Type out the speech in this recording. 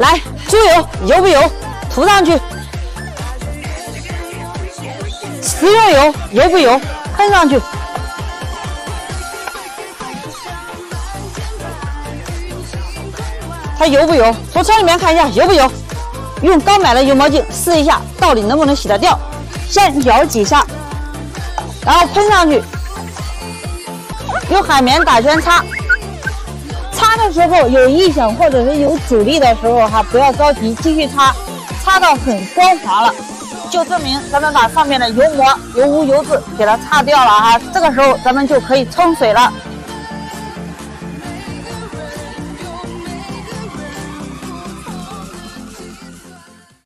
来，猪油油不油？涂上去。食用油油不油？喷上去。它油不油？从车里面看一下油不油？用刚买的油毛巾试一下，到底能不能洗得掉？先摇几下，然后喷上去。用海绵打圈擦。擦的时候有异响或者是有阻力的时候哈，不要着急，继续擦，擦到很光滑了，就证明咱们把上面的油膜、油污、油渍给它擦掉了哈。这个时候咱们就可以冲水了。